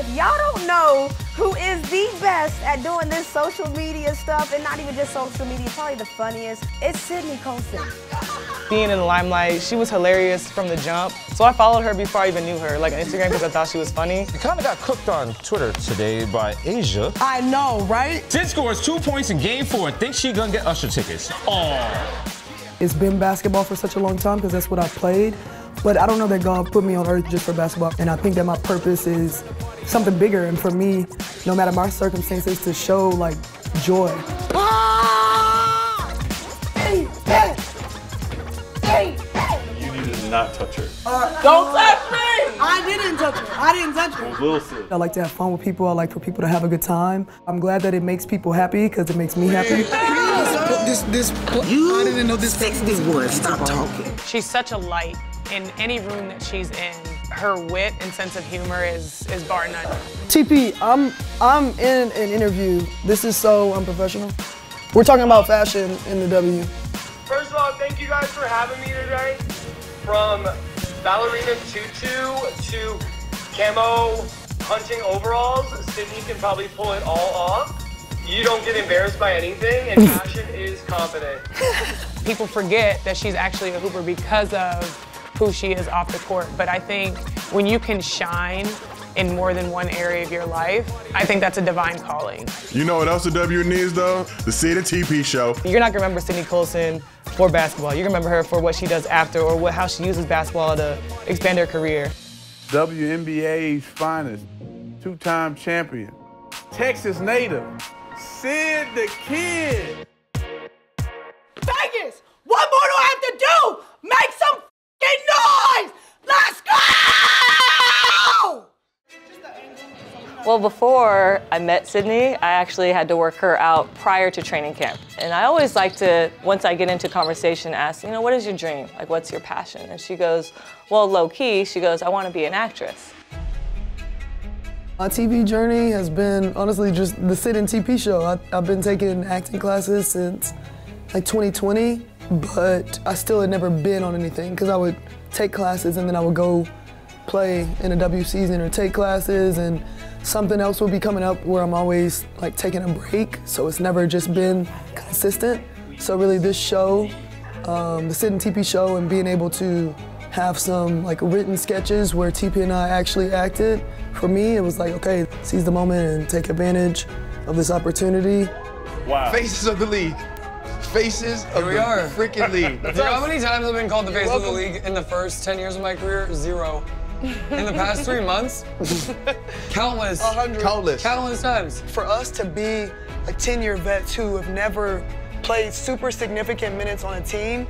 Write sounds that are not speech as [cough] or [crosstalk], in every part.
If y'all don't know who is the best at doing this social media stuff, and not even just social media, probably the funniest, it's Sydney Colson. Being in the limelight, she was hilarious from the jump. So I followed her before I even knew her, like on Instagram, because I thought she was funny. You kind of got cooked on Twitter today by A'ja. I know, right? Sid scores two points in game four and thinks she gonna get Usher tickets. Oh. It's been basketball for such a long time because that's what I played. But I don't know that God put me on earth just for basketball. And I think that my purpose is something bigger. And for me, no matter my circumstances, to show like joy. Hey, hey, hey, You need to not touch her. Uh, don't touch me! I didn't touch her. I didn't touch her. Wilson. I like to have fun with people. I like for people to have a good time. I'm glad that it makes people happy because it makes me happy. This, this, I didn't know this. 61. Stop talking. She's such a light. In any room that she's in, her wit and sense of humor is, is bar none. TP, I'm I'm in an interview. This is so unprofessional. We're talking about fashion in the W. First of all, thank you guys for having me today. From ballerina tutu to camo hunting overalls, Sydney can probably pull it all off. You don't get embarrassed by anything, and [laughs] fashion is confident. People forget that she's actually a hooper because of who she is off the court. But I think when you can shine in more than one area of your life, I think that's a divine calling. You know what else the W needs though? The Sid and TP show. You're not gonna remember Sydney Colson for basketball. You're gonna remember her for what she does after or what, how she uses basketball to expand her career. WNBA's finest, two-time champion, Texas native, Sid the Kid. Vegas, what more do I have to do? Make Well, before I met Sydney, I actually had to work her out prior to training camp. And I always like to, once I get into conversation, ask, you know, what is your dream? Like, what's your passion? And she goes, well, low key, she goes, I want to be an actress. My TV journey has been honestly just the Sid and TP show. I, I've been taking acting classes since like 2020, but I still had never been on anything because I would take classes and then I would go play in a W season or take classes and something else will be coming up where I'm always like taking a break. So it's never just been consistent. So really this show, um, the Sid and TP show and being able to have some like written sketches where TP and I actually acted, for me it was like, okay, seize the moment and take advantage of this opportunity. Wow. Faces of the league. Faces of we the are. freaking [laughs] league. You know how many times have I've been called the face of the league in the first 10 years of my career? Zero. In the past three months? [laughs] Countless. Countless. Countless times. For us to be a 10 year vets who have never played super significant minutes on a team,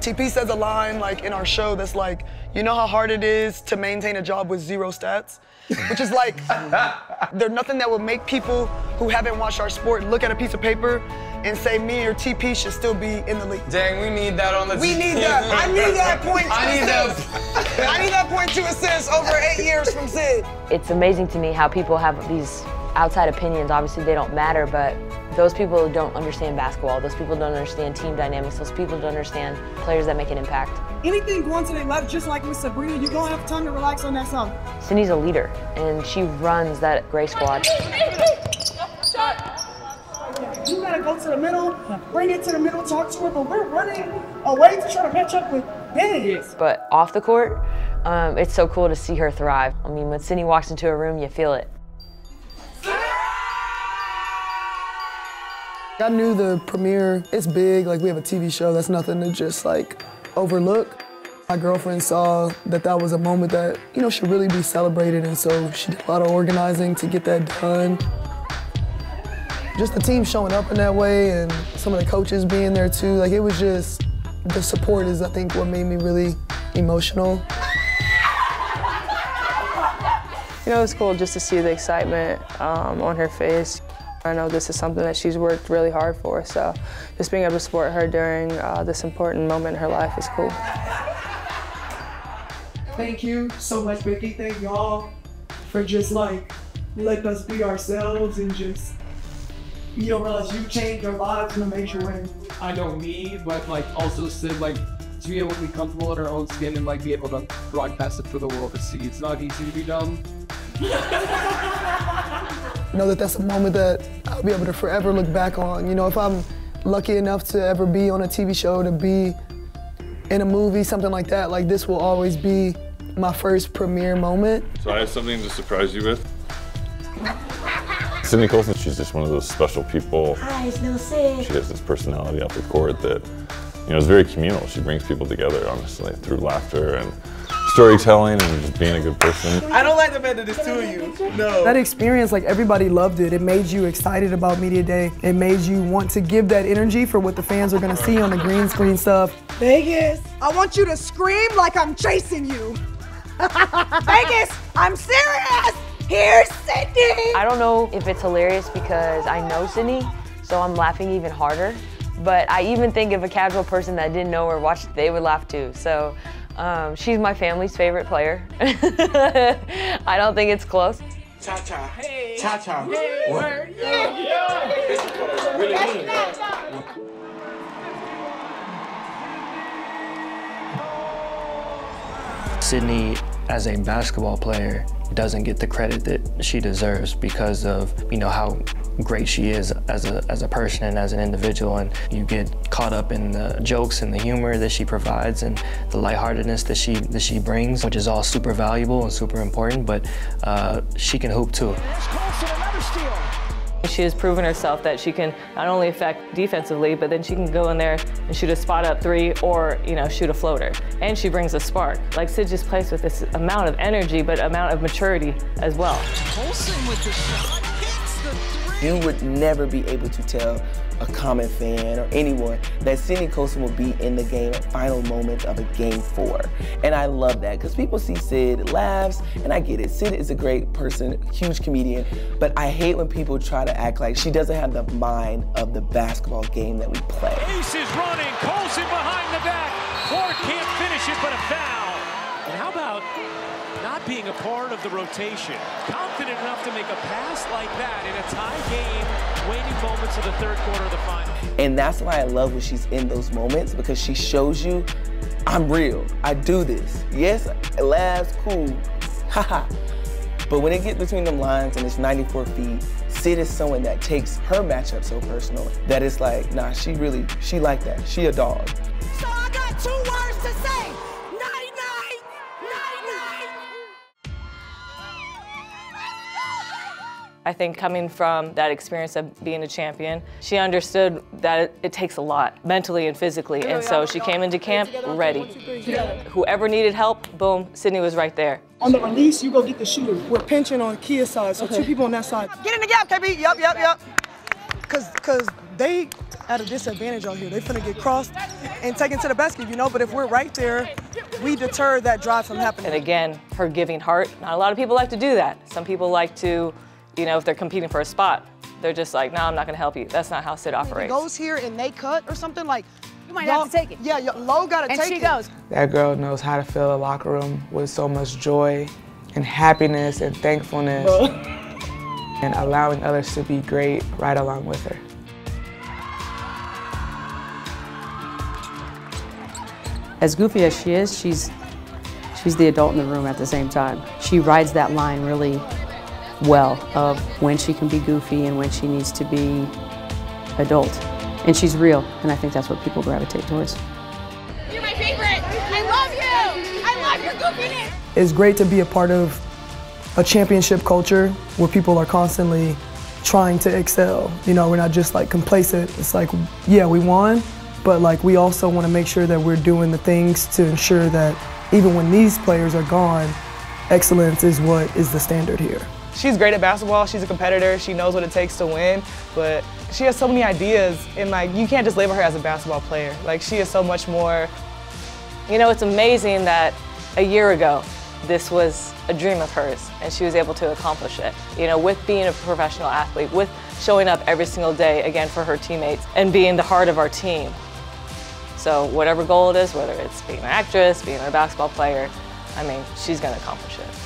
TP says a line like in our show that's like, you know how hard it is to maintain a job with zero stats? Which is like, [laughs] there's nothing that will make people who haven't watched our sport look at a piece of paper and say me or TP should still be in the league. Dang, we need that on the We need that. I need that point. [laughs] I need that. I need that point two assists over eight years from Sid. It's amazing to me how people have these outside opinions. Obviously, they don't matter, but those people don't understand basketball. Those people don't understand team dynamics. Those people don't understand players that make an impact. Anything going to their left, just like with Sabrina, you don't have time to relax on that song. Cindy's a leader, and she runs that gray squad. You gotta go to the middle, bring it to the middle, talk to her, but we're running away to try to match up with big. But off the court, um, it's so cool to see her thrive. I mean, when Cindy walks into a room, you feel it. I knew the premiere, it's big, like we have a TV show, that's nothing to just like overlook. My girlfriend saw that that was a moment that, you know, should really be celebrated and so she did a lot of organizing to get that done. Just the team showing up in that way and some of the coaches being there too, like it was just, the support is I think what made me really emotional. You know, it was cool just to see the excitement um, on her face. I know this is something that she's worked really hard for, so just being able to support her during uh, this important moment in her life is cool. Thank you so much, Becky. Thank y'all for just like letting us be ourselves and just you don't realize you changed our lives in a major way. I know me, but like also Sid, like to be able to be comfortable in our own skin and like be able to broadcast it for the world to see. It's not easy to be done, [laughs] know that that's a moment that I'll be able to forever look back on. You know, if I'm lucky enough to ever be on a TV show, to be in a movie, something like that, like this will always be my first premiere moment. So I have something to surprise you with. Sydney Colson, she's just one of those special people. Hi, it's Lil Sid. She has this personality off the court that, you know, is very communal. She brings people together, honestly, through laughter and storytelling and just being a good person. I don't like the fact that there's two of you. No. That experience, like everybody loved it. It made you excited about Media Day. It made you want to give that energy for what the fans are gonna see on the green screen stuff. Vegas, I want you to scream like I'm chasing you. [laughs] Vegas, I'm serious. Here's Sydney. I don't know if it's hilarious because I know Sydney, so I'm laughing even harder. But I even think if a casual person that didn't know or watched, they would laugh too. So um, she's my family's favorite player. [laughs] I don't think it's close. Cha cha. Hey. Cha cha. Hey. Word. Yeah. Yeah. Really mean. Sydney, as a basketball player, doesn't get the credit that she deserves because of you know how great she is as a as a person and as an individual and you get caught up in the jokes and the humor that she provides and the lightheartedness that she that she brings which is all super valuable and super important but uh, she can hoop too. She has proven herself that she can not only affect defensively, but then she can go in there and shoot a spot up three or, you know, shoot a floater. And she brings a spark. Like Sid just plays with this amount of energy, but amount of maturity as well. Colson with the shot. You would never be able to tell a common fan or anyone that Sydney Colson will be in the game at final moments of a game four. And I love that because people see Sid laughs, and I get it. Sid is a great person, huge comedian, but I hate when people try to act like she doesn't have the mind of the basketball game that we play. Ace is running, Colson behind the back. Ford can't finish it, but a foul. And how about not being a part of the rotation? Confident enough to make a pass like that in a tie game, waning moments of the third quarter of the final. And that's why I love when she's in those moments because she shows you I'm real. I do this. Yes, it laughs, cool. Haha. but when it gets between them lines and it's 94 feet, Sid is someone that takes her matchup so personal that it's like, nah, she really, she like that. She a dog. I think coming from that experience of being a champion, she understood that it, it takes a lot, mentally and physically. And so she came into camp ready. Whoever needed help, boom, Sydney was right there. On the release, you go get the shooter. We're pinching on Kiah's side, so two people on that side. Get in the gap, KB. Yup, yup, yup. Cause, cause they at a disadvantage out here. They finna get crossed and taken to the basket, you know. But if we're right there, we deter that drive from happening. And again, her giving heart. Not a lot of people like to do that. Some people like to, you know, if they're competing for a spot, they're just like, no, I'm not gonna help you. That's not how Sid If it operates. goes here and they cut or something like, you might have to take it. Yeah, yo, low gotta And take she goes. That girl knows how to fill a locker room with so much joy and happiness and thankfulness [laughs] and allowing others to be great right along with her. As goofy as she is, she's she's the adult in the room at the same time. She rides that line really well of when she can be goofy and when she needs to be adult. And she's real, and I think that's what people gravitate towards. You're my favorite. I love you. I love your goofiness. It's great to be a part of a championship culture where people are constantly trying to excel. You know, we're not just like complacent. It's like, yeah, we won, but like we also want to make sure that we're doing the things to ensure that even when these players are gone, excellence is what is the standard here. She's great at basketball. She's a competitor. She knows what it takes to win, but she has so many ideas and like you can't just label her as a basketball player. Like she is so much more. You know, it's amazing that a year ago, this was a dream of hers, and she was able to accomplish it. You know, with being a professional athlete, with showing up every single day, again, for her teammates, and being the heart of our team. So whatever goal it is, whether it's being an actress, being a basketball player, I mean, she's gonna accomplish it.